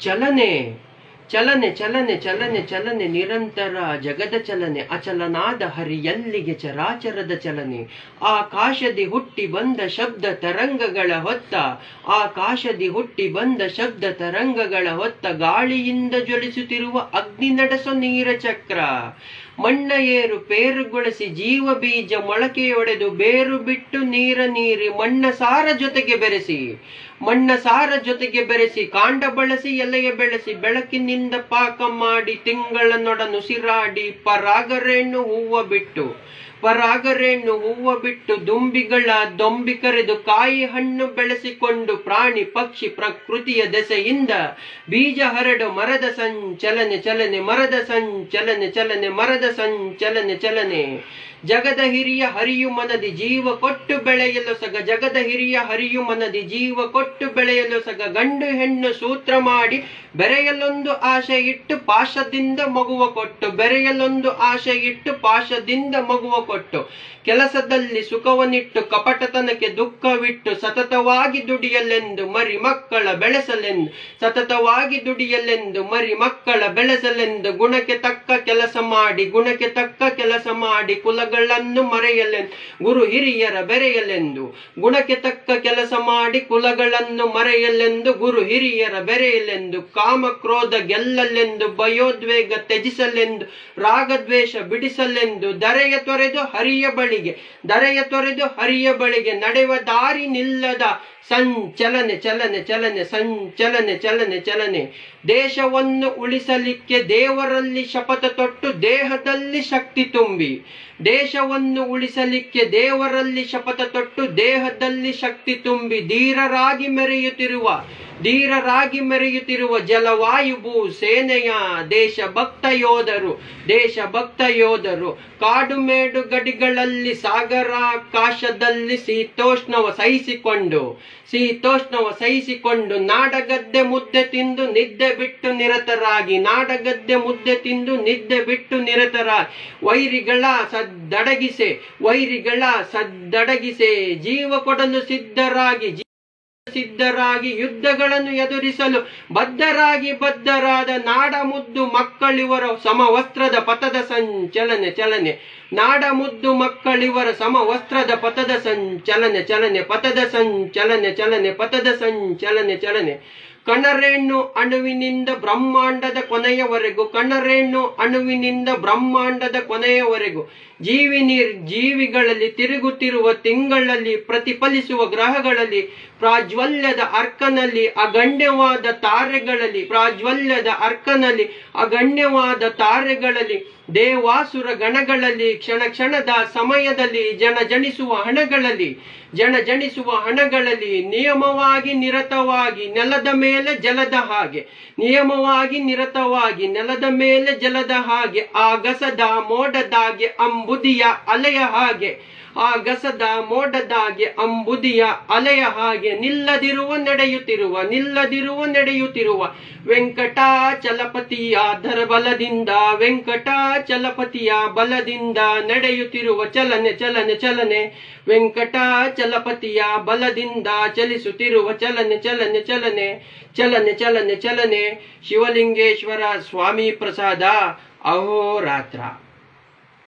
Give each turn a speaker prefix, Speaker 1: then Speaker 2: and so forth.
Speaker 1: ಚಲನೆ ಚಲನೆ ಚಲನೆ ಚಲನೆ ಚಲನೆ, ನಿರಂತರ ಜಗದ ಚಲನೆ, ಅಚಲನಾದ ಹರಿಯಲ್ಲಿಗೆ ಚರಾಚರದ ಚಲನೆ. ಆಕಾಶದಿ ಹುಟ್ಟಿ ಬಂದ ಶಬ್ದ ತರಂಗಗಳ ಹೊತ್ತ, ಆಕಾಶದಿ ಹುಟ್ಟಿ ಬಂದ ಶಬ್ದ ತರಂಗಗಳ ಹೊತ್ತ ಗಾಳಿಯಿಂದ ಜ್ವಲಿಸುತ್ತಿರುವ ಅಗ್ನಿ ನಡೆಸೋ ನೀರ ಚಕ್ರ ಮಣ್ಣ ಏರು ಪೇರುಗೊಳಿಸಿ ಜೀವ ಬೀಜ ಮೊಳಕೆಯೊಡೆದು ಬೇರು ಬಿಟ್ಟು ನೀರ ನೀರಿ ಮಣ್ಣ ಸಾರ ಜೊತೆಗೆ ಬೆರೆಸಿ. ಮಣ್ಣ ಸಾರ ಜೊತೆಗೆ ಬೆರೆಸಿ, ಕಾಂಡ ಬಳಸಿ, ಎಲೆಯ ಬೆಳೆಸಿ, ಬೆಳಕಿನಿಂದ ಪಾಕ ಮಾಡಿ ತಿಂಗಳನೊಡನುಸಿರಾಡಿ ಪರಾಗರೇಣು ಹೂವ ಬಿಟ್ಟು ಪರಾಗರೇಣು ಹೂವ ಬಿಟ್ಟು ದುಂಬಿಗಳ ದೊಂಬಿ ಕರೆದು ಕಾಯಿ ಹಣ್ಣು ಬೆಳೆಸಿಕೊಂಡು ಪ್ರಾಣಿ ಪಕ್ಷಿ ಪ್ರಕೃತಿಯ ದೆಸೆಯಿಂದ ಬೀಜ ಹರಡು ಮರದ ಸಂಚಲನೆ ಚಲನೆ, ಮರದ ಸಂಚಲನೆ ಚಲನೆ, ಮರದ ಸಂಚಲನೆ ಚಲನೆ. ಜಗದ ಹಿರಿಯ ಹರಿಯು ಮನದಿ ಜೀವ ಕೊಟ್ಟು ಬೆಳೆಯಲು ಸಗ, ಜಗದ ಹಿರಿಯ ಹರಿಯು ಮನದಿ ಜೀವ ಕೊಟ್ಟು ಬೆಳೆಯಲು ಸಗ, ಗಂಡು ಹೆಣ್ಣು ಸೂತ್ರ ಮಾಡಿ ಬೆರೆಯಲೊಂದು ಆಶೆ ಇಟ್ಟು ಪಾಶದಿಂದ ಮಗುವ ಕೊಟ್ಟು, ಬೆರೆಯಲೊಂದು ಆಶೆ ಇಟ್ಟು ಪಾಶದಿಂದ ಮಗುವ ಕೊಟ್ಟು ಕೆಲಸದಲ್ಲಿ ಸುಖವನ್ನಿಟ್ಟು ಕಪಟತನಕ್ಕೆ ದುಃಖವಿಟ್ಟು ಸತತವಾಗಿ ದುಡಿಯಲೆಂದು ಮರಿ ಮಕ್ಕಳ ಬೆಳೆಸಲೆಂದು, ಸತತವಾಗಿ ದುಡಿಯಲೆಂದು ಮರಿ ಮಕ್ಕಳ ಬೆಳೆಸಲೆಂದು ಗುಣಕ್ಕೆ ತಕ್ಕ ಕೆಲಸ ಮಾಡಿ, ಗುಣಕ್ಕೆ ತಕ್ಕ ಕೆಲಸ ಮಾಡಿ ಕುಲಗಳನ್ನು ಮರೆಯಲೆಂದು, ಗುರು ಹಿರಿಯರ ಬೆರೆಯಲೆಂದು, ಗುಣಕ್ಕೆ ತಕ್ಕ ಕೆಲಸ ಮಾಡಿ ಕುಲಗಳನ್ನು ಮರೆಯಲೆಂದು, ಗುರು ಹಿರಿಯರ ಬೆರೆಯಲೆಂದು, ಕಾಮ ಕ್ರೋಧ ಗೆಲ್ಲಲೆಂದು, ಭಯೋದ್ವೇಗ ತ್ಯಜಿಸಲೆಂದು, ರಾಗದ್ವೇಷ ಬಿಡಿಸಲೆಂದು, ದರೆಯ ತೊರೆದು ಹರಿಯ ಬಳಿಗೆ. ದರೆಯ ತೊರೆದು ಹರಿಯ ಬಳಿಗೆ. ನಡೆವ ದಾರಿ ನಿಲ್ಲದ ಸಂಚಲನೆ, ಚಲನೆ ಚಲನೆ, ಸಂಚಲನೆ, ಚಲನೆ ಚಲನೆ. ದೇಶವನ್ನು ಉಳಿಸಲಿಕ್ಕೆ ದೇವರಲ್ಲಿ ಶಪಥ ತೊಟ್ಟು ದೇಹದಲ್ಲಿ ಶಕ್ತಿ ತುಂಬಿ. ದೇಶವನ್ನು ಉಳಿಸಲಿಕ್ಕೆ ದೇವರಲ್ಲಿ ಶಪಥ ತೊಟ್ಟು ದೇಹದಲ್ಲಿ ಶಕ್ತಿ ತುಂಬಿ. ಧೀರರಾಗಿ ಮೆರೆಯುತ್ತಿರುವ ಧೀರರಾಗಿ ಮೆರೆಯುತ್ತಿರುವ ಜಲವಾಯು ಭೂ ಸೇನೆಯ ದೇಶಭಕ್ತ ಯೋಧರು ದೇಶಭಕ್ತ ಯೋಧರು ಕಾಡು ಮೇಡು ಗಡಿಗಳಲ್ಲಿ ಸಾಗರಾಕಾಶದಲ್ಲಿ ಶೀತೋಷ್ಣವ ಸಹಿಸಿಕೊಂಡು ಶೀತೋಷ್ಣವ ಸಹಿಸಿಕೊಂಡು ನಾಡಗದ್ದೆ ಮುದ್ದೆ ತಿಂದು ನಿದ್ದೆ ಬಿಟ್ಟು ನಿರತರಾಗಿ, ನಾಡಗದ್ದೆ ಮುದ್ದೆ ತಿಂದು ನಿದ್ದೆ ಬಿಟ್ಟು ನಿರತರ ವೈರಿಗಳ ಸದ್ದಡಗಿಸೆ ವೈರಿಗಳ ಸದ್ದಡಗಿಸೆ, ಜೀವ ಕೊಡಲು ಸಿದ್ಧರಾಗಿ. ಸಿದ್ಧರಾಗಿ ಯುದ್ಧಗಳನ್ನು ಎದುರಿಸಲು ಬದ್ಧರಾಗಿ ಬದ್ಧರಾದ ನಾಡ ಮುದ್ದು ಮಕ್ಕಳಿವರ ಸಮವಸ್ತ್ರದ ಪಥದ ಸಂಚಲನೆ, ಚಲನೆ. ನಾಡ ಮುದ್ದು ಮಕ್ಕಳಿವರ ಸಮವಸ್ತ್ರದ ಪಥದ ಸಂಚಲನೆ, ಚಲನೆ. ಪಥದ ಸಂಚಲನೆ, ಚಲನೆ. ಪಥದ ಸಂಚಲನೆ, ಚಲನೆ. ಕಣರೇಣು ಅಣುವಿನಿಂದ ಬ್ರಹ್ಮಾಂಡದ ಕೊನೆಯವರೆಗೂ ಕಣರೇಣು ಅಣುವಿನಿಂದ ಬ್ರಹ್ಮಾಂಡದ ಕೊನೆಯವರೆಗೂ, ಜೀವಿ ನೀರ್ ಜೀವಿಗಳಲ್ಲಿ ತಿರುಗುತ್ತಿರುವ ತಿಂಗಳಲ್ಲಿ ಪ್ರತಿಫಲಿಸುವ ಗ್ರಹಗಳಲ್ಲಿ, ಪ್ರಾಜ್ವಲ್ಯದ ಅರ್ಕನಲ್ಲಿ ಅಗಣ್ಯವಾದ ತಾರೆಗಳಲ್ಲಿ, ಪ್ರಾಜ್ವಲ್ಯದ ಅರ್ಕನಲ್ಲಿ ಅಗಣ್ಯವಾದ ತಾರೆಗಳಲ್ಲಿ, ದೇವಾಸುರ ಗಣಗಳಲ್ಲಿ, ಕ್ಷಣ ಕ್ಷಣದ ಸಮಯದಲ್ಲಿ ಜನ ಜನಿಸುವ ಹಣಗಳಲ್ಲಿ, ಜನ ಜನಿಸುವ ಹಣಗಳಲ್ಲಿ ನಿಯಮವಾಗಿ ನಿರತವಾಗಿ ನೆಲದ ಮೇಲೆ ಜಲದ ಹಾಗೆ, ನಿಯಮವಾಗಿ ನಿರತವಾಗಿ, ನೆಲದ ಮೇಲೆ ಜಲದ ಹಾಗೆ ಆ ಗಸದ ಮೋಡದಾಗೆ ಅಂಬುದಿಯ ಅಲೆಯ ಹಾಗೆ ಆ ಗಸದ ಮೋಡದಾಗೆ ಅಂಬುದಿಯ ಅಲೆಯ ಹಾಗೆ, ನಿಲ್ಲದಿರುವ ನಡೆಯುತ್ತಿರುವ ನಿಲ್ಲದಿರುವ ನಡೆಯುತ್ತಿರುವ ವೆಂಕಟಾಚಲಪತಿಯ ಧರ ಬಲದಿಂದ ವೆಂಕಟಾಚಲಪತಿಯ ಬಲದಿಂದ ನಡೆಯುತ್ತಿರುವ, ಚಲನೆ ಚಲನೆ ಚಲನೆ, ವೆಂಕಟಾಚಲಪತಿಯ ಬಲದಿಂದ ಚಲಿಸುತ್ತಿರುವ, ಚಲನೆ ಚಲನೆ ಚಲನೆ ಚಲನೆ ಚಲನೆ ಚಲನೆ. ಶಿವಲಿಂಗೇಶ್ವರ ಸ್ವಾಮಿ ಪ್ರಸಾದ. ಅಹೋರಾತ್ರ.